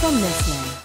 from listening.